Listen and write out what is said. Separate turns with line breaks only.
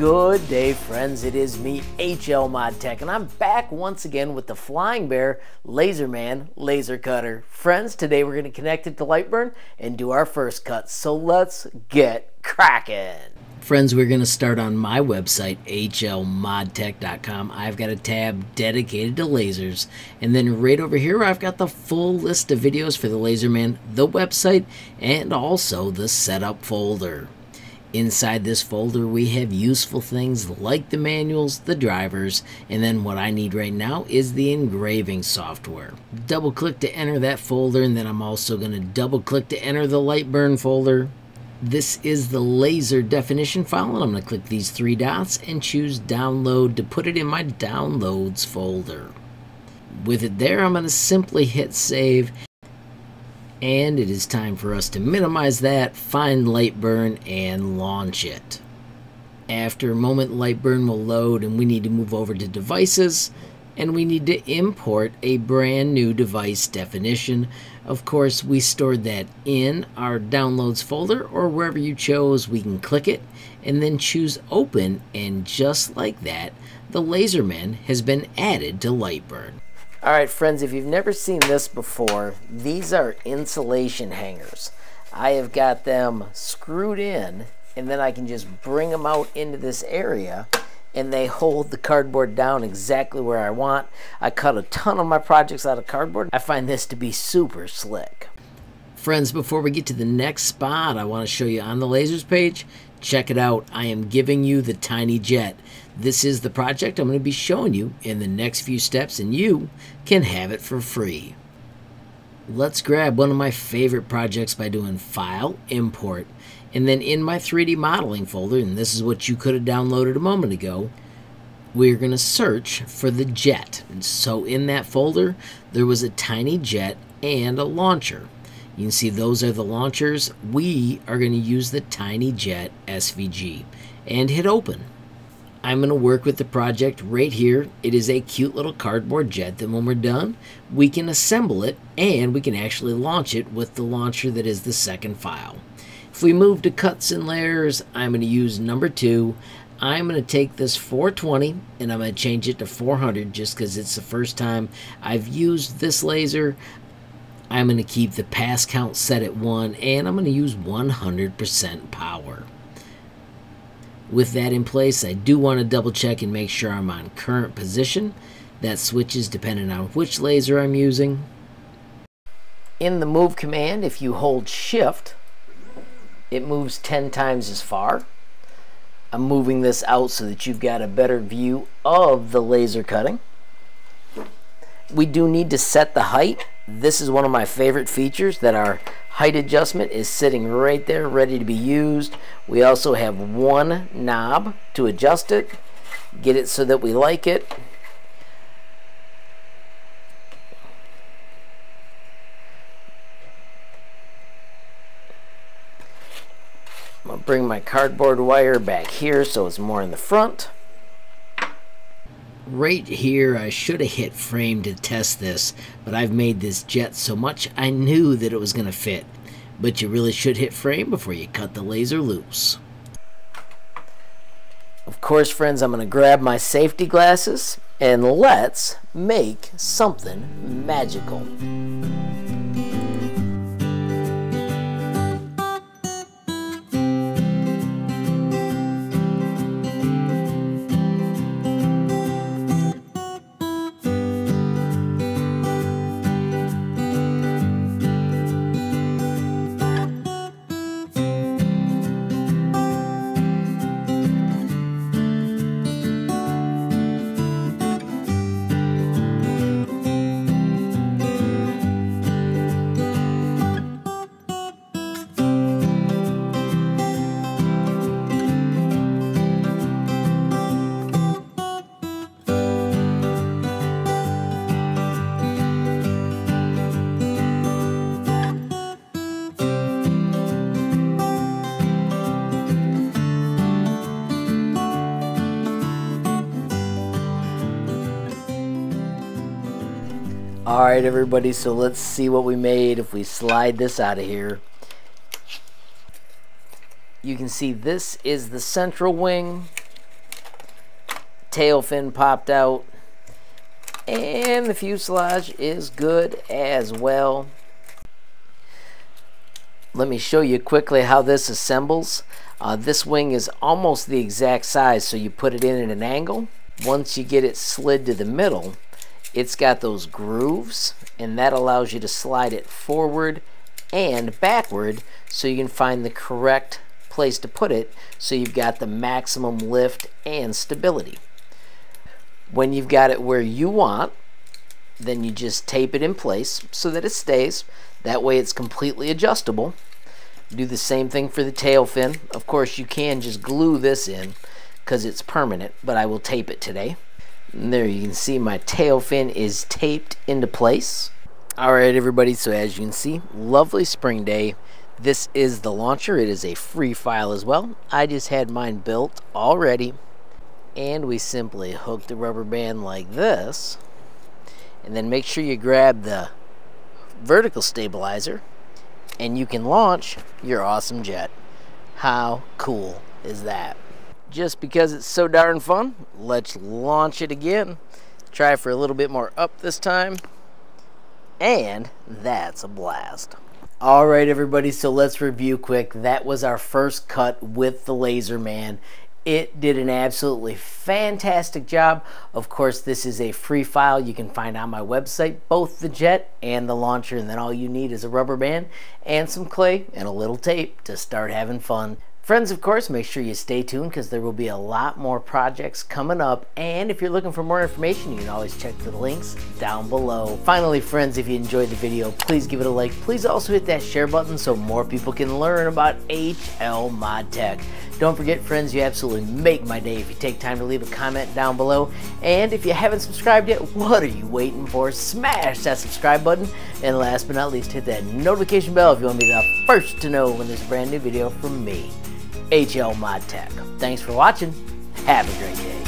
Good day, friends. It is me, HL Mod Tech, and I'm back once again with the Flying Bear Laserman Laser Cutter. Friends, today we're going to connect it to Lightburn and do our first cut. So let's get cracking. Friends, we're going to start on my website, hlmodtech.com. I've got a tab dedicated to lasers. And then right over here, I've got the full list of videos for the Laserman, the website, and also the setup folder. Inside this folder, we have useful things like the manuals, the drivers, and then what I need right now is the engraving software. Double click to enter that folder, and then I'm also going to double click to enter the Lightburn folder. This is the laser definition file, and I'm going to click these three dots and choose download to put it in my downloads folder. With it there, I'm going to simply hit save and it is time for us to minimize that, find Lightburn, and launch it. After a moment, Lightburn will load and we need to move over to devices and we need to import a brand new device definition. Of course, we stored that in our downloads folder or wherever you chose. We can click it and then choose open and just like that, the Laserman has been added to Lightburn. Alright friends, if you've never seen this before, these are insulation hangers. I have got them screwed in and then I can just bring them out into this area and they hold the cardboard down exactly where I want. I cut a ton of my projects out of cardboard. I find this to be super slick. Friends, before we get to the next spot I want to show you on the lasers page, check it out. I am giving you the Tiny Jet. This is the project I'm going to be showing you in the next few steps, and you can have it for free. Let's grab one of my favorite projects by doing File, Import, and then in my 3D modeling folder, and this is what you could have downloaded a moment ago, we're going to search for the jet. And so in that folder, there was a tiny jet and a launcher. You can see those are the launchers. We are going to use the Tiny Jet SVG and hit open. I'm going to work with the project right here. It is a cute little cardboard jet that when we're done, we can assemble it and we can actually launch it with the launcher that is the second file. If we move to cuts and layers, I'm going to use number two. I'm going to take this 420 and I'm going to change it to 400 just because it's the first time I've used this laser. I'm going to keep the pass count set at 1 and I'm going to use 100% power. With that in place, I do want to double check and make sure I'm on current position. That switches depending on which laser I'm using. In the move command, if you hold shift, it moves 10 times as far. I'm moving this out so that you've got a better view of the laser cutting. We do need to set the height. This is one of my favorite features that our height adjustment is sitting right there ready to be used. We also have one knob to adjust it, get it so that we like it. I'm to bring my cardboard wire back here so it's more in the front right here I should have hit frame to test this but I've made this jet so much I knew that it was gonna fit. But you really should hit frame before you cut the laser loose. Of course friends I'm gonna grab my safety glasses and let's make something magical Alright everybody, so let's see what we made if we slide this out of here. You can see this is the central wing. tail fin popped out. And the fuselage is good as well. Let me show you quickly how this assembles. Uh, this wing is almost the exact size, so you put it in at an angle. Once you get it slid to the middle, it's got those grooves, and that allows you to slide it forward and backward so you can find the correct place to put it so you've got the maximum lift and stability. When you've got it where you want, then you just tape it in place so that it stays. That way it's completely adjustable. Do the same thing for the tail fin. Of course, you can just glue this in because it's permanent, but I will tape it today. And there you can see my tail fin is taped into place. Alright everybody, so as you can see, lovely spring day. This is the launcher. It is a free file as well. I just had mine built already. And we simply hook the rubber band like this. And then make sure you grab the vertical stabilizer and you can launch your awesome jet. How cool is that? Just because it's so darn fun, let's launch it again. Try for a little bit more up this time. And that's a blast. All right, everybody, so let's review quick. That was our first cut with the Laser Man. It did an absolutely fantastic job. Of course, this is a free file you can find on my website, both the jet and the launcher, and then all you need is a rubber band and some clay and a little tape to start having fun. Friends, of course, make sure you stay tuned because there will be a lot more projects coming up. And if you're looking for more information, you can always check the links down below. Finally, friends, if you enjoyed the video, please give it a like. Please also hit that share button so more people can learn about HL Mod Tech. Don't forget, friends, you absolutely make my day if you take time to leave a comment down below. And if you haven't subscribed yet, what are you waiting for? Smash that subscribe button. And last but not least, hit that notification bell if you want to be the first to know when there's a brand new video from me. HL Mod Tech. Thanks for watching. Have a great day.